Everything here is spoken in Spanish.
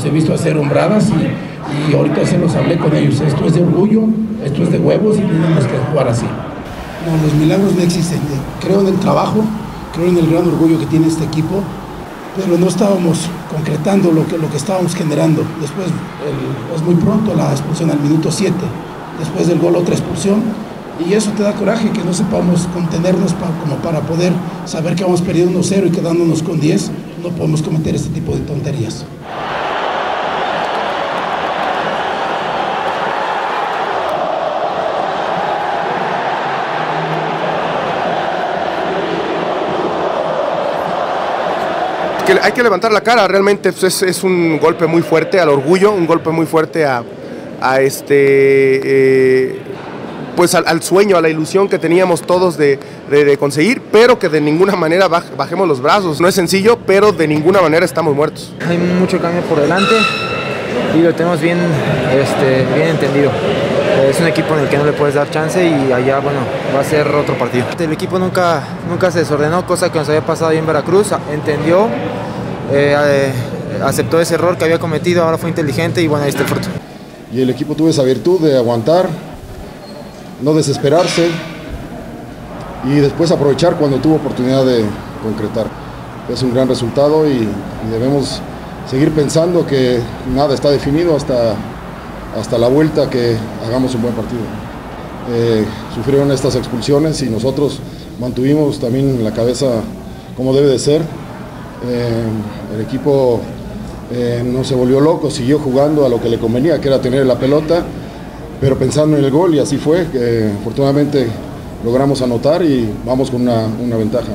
los he visto hacer hombradas y, ahorita se los hablé con ellos. Esto es de orgullo, esto es de huevos y tenemos que jugar así. No, los milagros no existen. Creo en el trabajo, creo en el gran orgullo que tiene este equipo, pero no estábamos concretando lo que, lo que estábamos generando. Después es muy pronto la expulsión al minuto 7, después del gol otra expulsión y eso te da coraje que no sepamos contenernos como para poder saber que vamos perdiendo 1-0 y quedándonos con 10, no podemos cometer este tipo de tonterías. Hay que levantar la cara, realmente pues, es, un golpe muy fuerte al orgullo, un golpe muy fuerte a, este eh, pues al, sueño, a la ilusión que teníamos todos de, conseguir, pero que de ninguna manera bajemos los brazos. No es sencillo, pero de ninguna manera estamos muertos. Hay mucho cambio por delante y lo tenemos bien, este, bien entendido. Es un equipo en el que no le puedes dar chance y allá, bueno, va a ser otro partido. El equipo nunca, nunca se desordenó, cosa que nos había pasado ahí en Veracruz, entendió, eh, eh, aceptó ese error que había cometido, ahora fue inteligente y bueno, ahí está el fruto. Y el equipo tuvo esa virtud de aguantar, no desesperarse y después aprovechar cuando tuvo oportunidad de concretar. Es un gran resultado y, y debemos seguir pensando que nada está definido hasta, hasta la vuelta que hagamos un buen partido. Eh, sufrieron estas expulsiones y nosotros mantuvimos también la cabeza como debe de ser. Eh, el equipo eh, no se volvió loco, siguió jugando a lo que le convenía, que era tener la pelota pero pensando en el gol y así fue, afortunadamente logramos anotar y vamos con una, una ventaja.